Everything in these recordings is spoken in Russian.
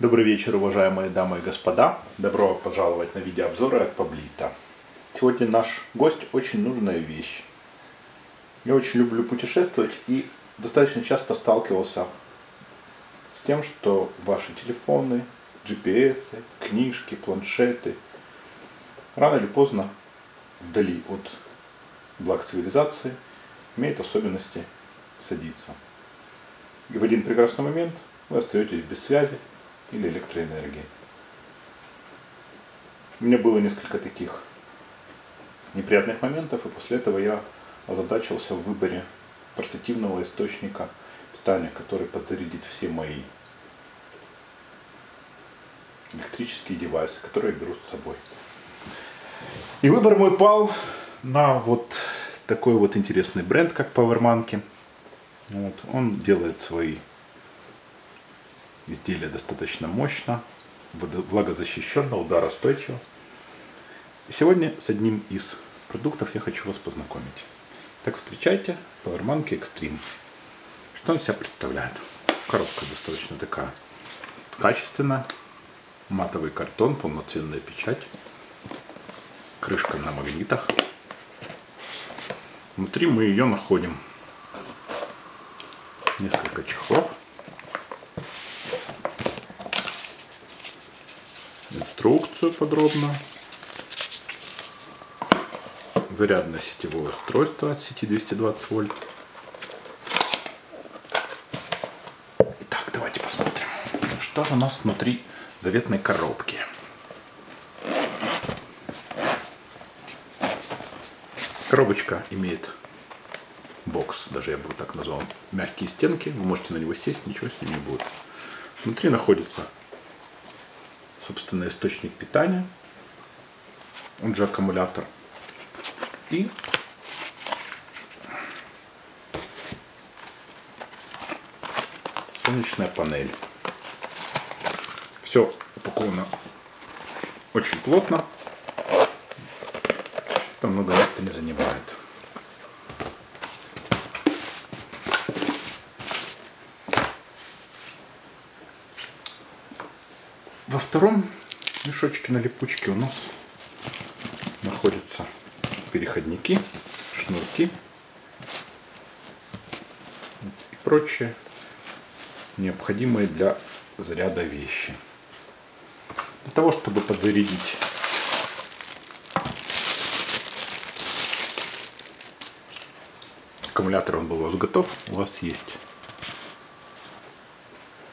Добрый вечер, уважаемые дамы и господа. Добро пожаловать на видеообзоры от Паблита. Сегодня наш гость очень нужная вещь. Я очень люблю путешествовать и достаточно часто сталкивался с тем, что ваши телефоны, GPS, книжки, планшеты рано или поздно вдали от благ цивилизации имеют особенности садиться. И в один прекрасный момент вы остаетесь без связи или электроэнергии. У меня было несколько таких неприятных моментов, и после этого я озадачился в выборе портативного источника питания, который подзарядит все мои электрические девайсы, которые я беру с собой. И выбор мой пал на вот такой вот интересный бренд, как Powermanки. Вот. Он делает свои изделия достаточно мощно, влагозащищенно, ударостойчиво. И сегодня с одним из продуктов я хочу вас познакомить. Так встречайте Powermanki Extreme. Что он себя представляет? Коробка достаточно такая качественная. Матовый картон, полноценная печать. Крышка на магнитах. Внутри мы ее находим несколько чехлов. Инструкцию подробно. Зарядное сетевое устройство от сети 220 вольт. Итак, давайте посмотрим, что же у нас внутри заветной коробки. Коробочка имеет бокс, даже я бы так назвал, мягкие стенки, вы можете на него сесть, ничего с ним не будет. Внутри находится, собственно, источник питания, он же аккумулятор, и солнечная панель. Все упаковано очень плотно, там много места не занимает. Во втором мешочке на липучке у нас находятся переходники, шнурки и прочие необходимые для заряда вещи. Для того, чтобы подзарядить аккумулятор, он был у вас готов, у вас есть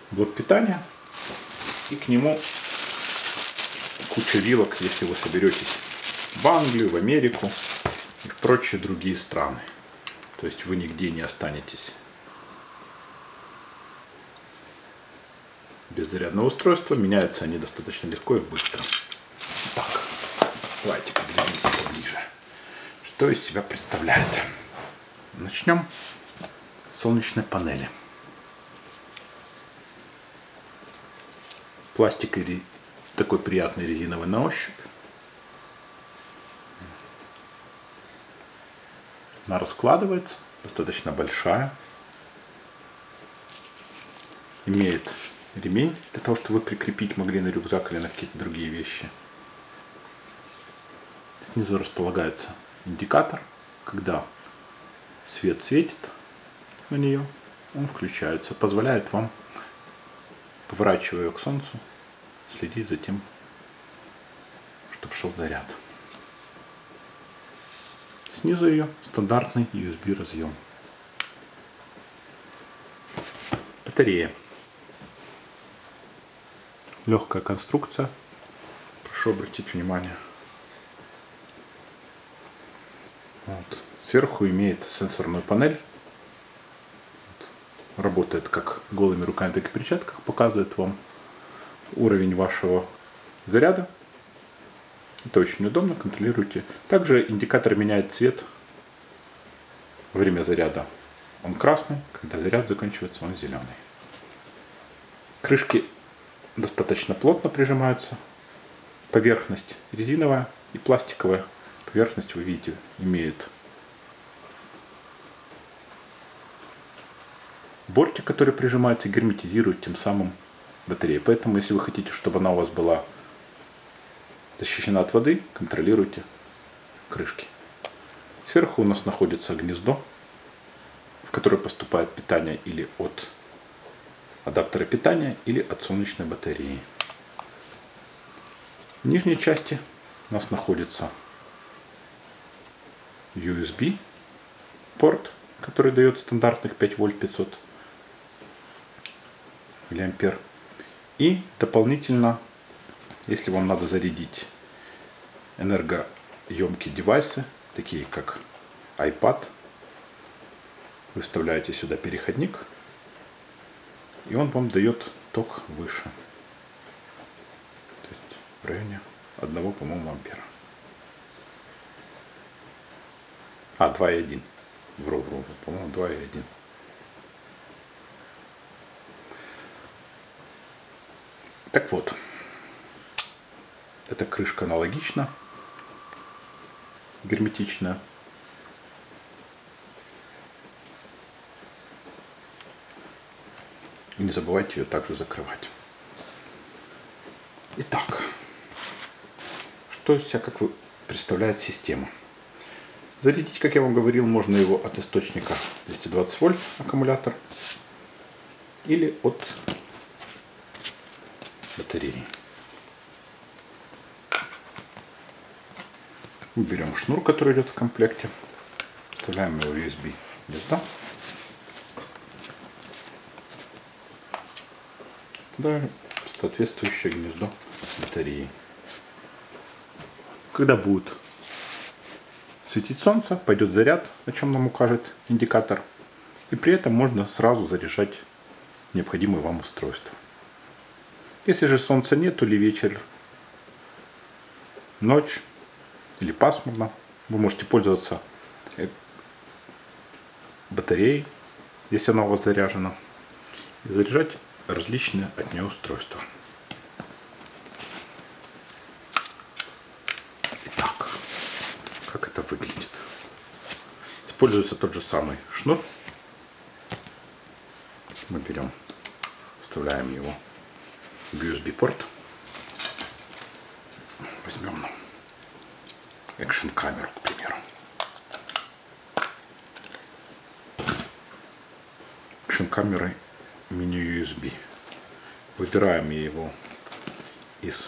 блок питания и к нему куча вилок, если вы соберетесь в Англию, в Америку и в прочие другие страны. То есть вы нигде не останетесь без зарядного устройства. Меняются они достаточно легко и быстро. Так, давайте подведемся поближе. Что из себя представляет? Начнем с солнечной панели. Пластик такой приятный резиновый на ощупь. Она раскладывается, достаточно большая. Имеет ремень для того, чтобы вы прикрепить могли на рюкзак или на какие-то другие вещи. Снизу располагается индикатор, когда свет светит на нее, он включается, позволяет вам, поворачивая ее к солнцу, следить за тем, чтобы шел заряд. Снизу ее стандартный USB разъем. Батарея. Легкая конструкция. Прошу обратить внимание. Вот. Сверху имеет сенсорную панель. Работает как голыми руками, так и перчатках. Показывает вам уровень вашего заряда. Это очень удобно, контролируйте. Также индикатор меняет цвет во время заряда. Он красный, когда заряд заканчивается, он зеленый. Крышки достаточно плотно прижимаются. Поверхность резиновая и пластиковая. Поверхность, вы видите, имеет бортик, который прижимается и герметизирует тем самым батареи. Поэтому, если вы хотите, чтобы она у вас была защищена от воды, контролируйте крышки. Сверху у нас находится гнездо, в которое поступает питание или от адаптера питания, или от солнечной батареи. В нижней части у нас находится USB порт, который дает стандартных 5 вольт 500 миллиампер. И дополнительно, если вам надо зарядить энергоемкие девайсы, такие как iPad, вы вставляете сюда переходник, и он вам дает ток выше. В районе 1, по-моему, ампера. А, 2,1. Вру, вру, по-моему, 2,1. Так вот, эта крышка аналогична, герметичная. И не забывайте ее также закрывать. Итак, что из себя, как вы представляет система? Зарядить, как я вам говорил, можно его от источника 220 вольт аккумулятор или от батареи. Берем шнур, который идет в комплекте, вставляем его в USB гнездо да, соответствующее гнездо батареи. Когда будет светить солнце, пойдет заряд, о чем нам укажет индикатор. И при этом можно сразу заряжать необходимое вам устройство. Если же солнца нет или вечер, ночь или пасмурно, вы можете пользоваться э, батареей, если она у вас заряжена, и заряжать различные от нее устройства. Итак, как это выглядит? Используется тот же самый шнур. Мы берем, вставляем его в USB порт. Возьмем экшен камеру, к примеру. Экшен камерой меню USB. Выбираем его из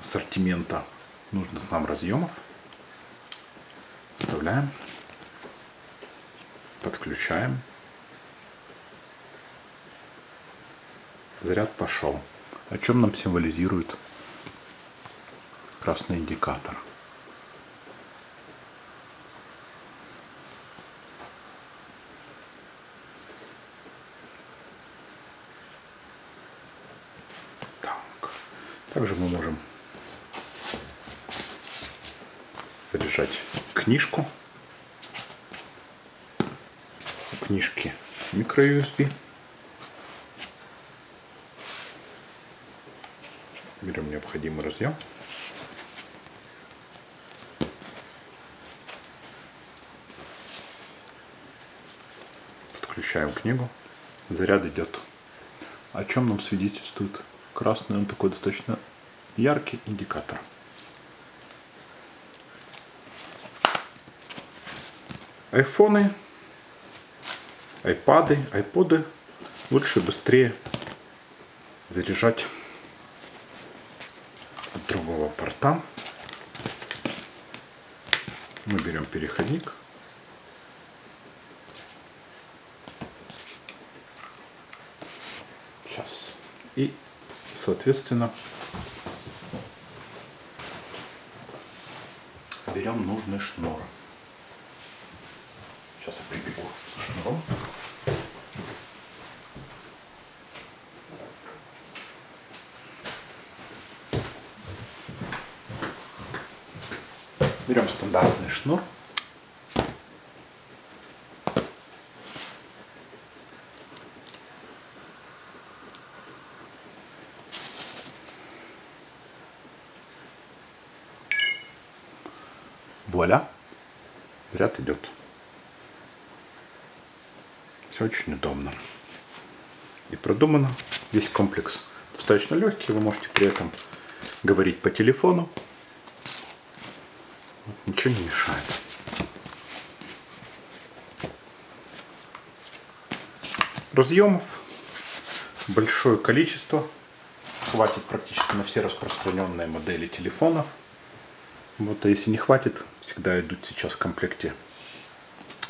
ассортимента нужных нам разъемов. Вставляем. Подключаем. Заряд пошел. О чем нам символизирует красный индикатор. Также мы можем заряжать книжку. Книжки микро USB. Берем необходимый разъем. Подключаем книгу. Заряд идет. О чем нам свидетельствует красный, он такой достаточно яркий индикатор. Айфоны, айпады, айподы лучше быстрее заряжать от порта. Мы берем переходник. Сейчас. И соответственно, берем нужный шнур. Сейчас я прибегу с шнуром. Берем стандартный шнур. Вуаля. Ряд идет. Все очень удобно. и продумано. Весь комплекс достаточно легкий. Вы можете при этом говорить по телефону. Ничего не мешает. Разъемов большое количество. Хватит практически на все распространенные модели телефонов. Вот, а если не хватит, всегда идут сейчас в комплекте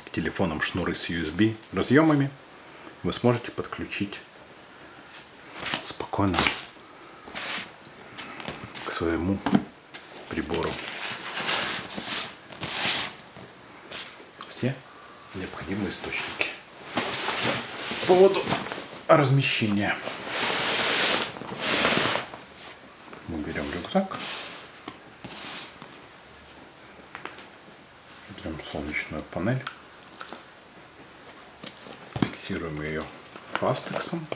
к телефонам шнуры с USB разъемами. Вы сможете подключить спокойно к своему прибору все необходимые источники. По поводу размещения. Мы берем рюкзак. Берем солнечную панель. Фиксируем ее фастексом.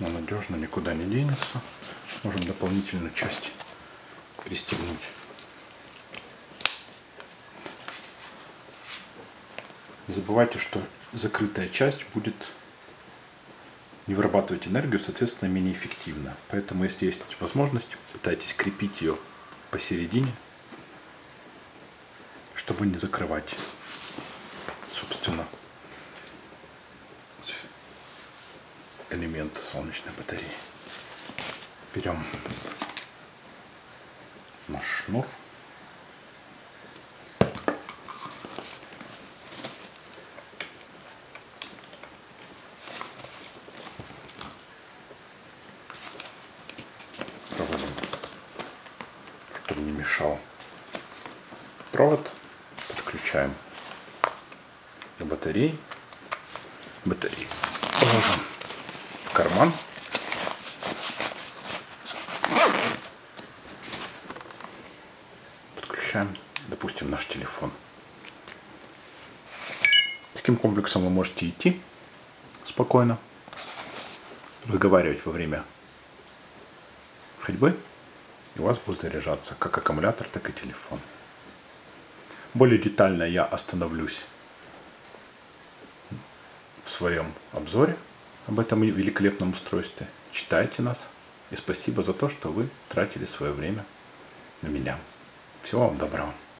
Она надежно никуда не денется. Можем дополнительную часть пристегнуть. Не забывайте, что закрытая часть будет не вырабатывать энергию, соответственно, менее эффективно. Поэтому, если есть возможность, пытайтесь крепить ее посередине, чтобы не закрывать, собственно, элемент солнечной батареи. Берем наш шнур. Проводим, чтобы не мешал провод. Подключаем батареи. Батареи положим в карман. Подключаем, допустим, наш телефон. Таким комплексом вы можете идти спокойно, разговаривать во время ходьбы, и у вас будет заряжаться как аккумулятор, так и телефон. Более детально я остановлюсь в своем обзоре об этом великолепном устройстве. Читайте нас. И спасибо за то, что вы тратили свое время на меня. Всего вам доброго.